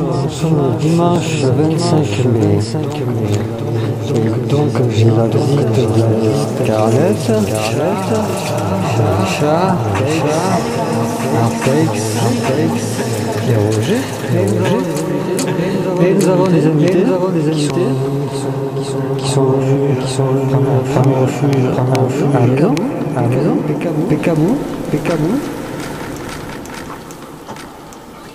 nous sommes le dimanche 25 mai. Et donc j'ai la visite de Scarlett, Chat, Artex, et Roger. Et nous avons des invités, nous avons des invités. qui sont venus, qui sont venus qui Brésil, qui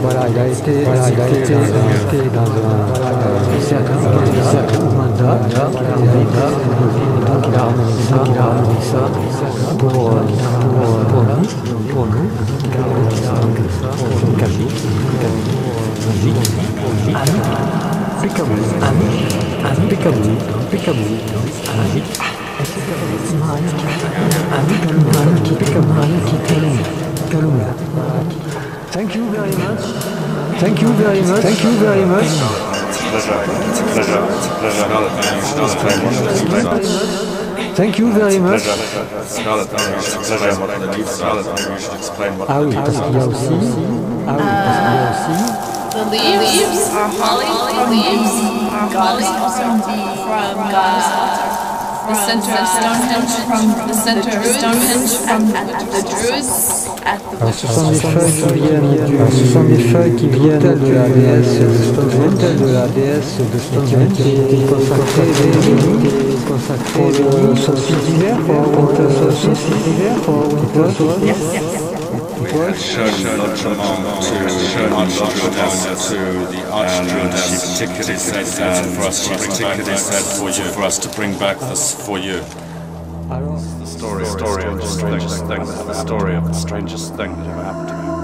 Voilà, il a été, voilà, il a été dans un cercle, mandat, il a ramené ça, pour, pour nous, pour nous, pour Thank you very much. Thank you very much. Thank you very much. Thank you very much. Ah oui, parce qu'il y a aussi. Ah oui, parce qu'il y a aussi. The leaves are holly leaves are goddess also from goddess the center of Stonehenge from the center of Stonehenge from the Druids at the Alors, ce sont des feuilles qui viennent du, ce sont des feuilles qui viennent de la déesse de Stonehenge, de la déesse de Stonehenge, qui ont été consacrées, consacrées pour le solstice d'hiver, pour le solstice d'hiver, pour le solstice. It showed Lotramont to Archdruidess to the Archdruidess. She particularly said that for us, she particularly said for you, for us to bring back this for you. Alors, The story, story of the strangest thing, the story of the strangest thing that ever happened to me.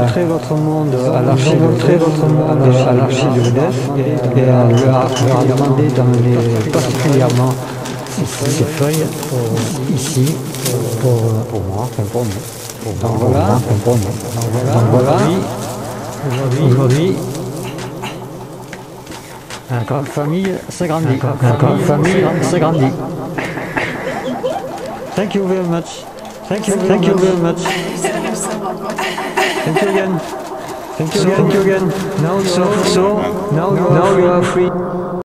Montré votre monde à l'archive, de l'EDF et on leur a, demandé d'emmener particulièrement ces feuilles ici pour, pour moi, pour nous. Donc voilà, aujourd'hui, aujourd'hui, encore famille s'agrandit, encore famille s'agrandit. Thank you very much. Thank you, thank you very much. Thank you again. Thank you again. Thank you again. Now, so, so, now, now you are free.